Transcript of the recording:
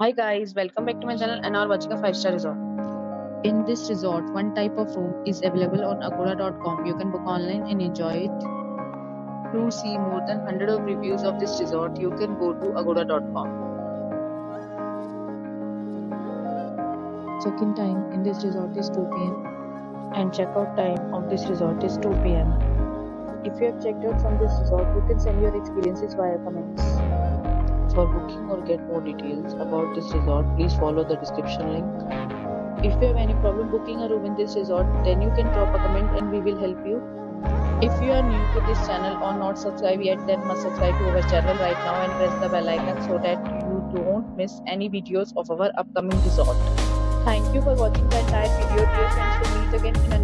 Hi guys, welcome back to my channel and are watching a 5-star resort. In this resort, one type of room is available on agoda.com. You can book online and enjoy it. To see more than 100 of reviews of this resort, you can go to agoda.com. Check-in time in this resort is 2 pm and check-out time of this resort is 2 pm. If you have checked out from this resort, you can send your experiences via comments. For booking or get more details about this resort, please follow the description link. If you have any problem booking a room in this resort, then you can drop a comment and we will help you. If you are new to this channel or not subscribed yet, then must subscribe to our channel right now and press the bell icon so that you don't miss any videos of our upcoming resort. Thank you for watching the entire video. Dear friends, we'll meet again in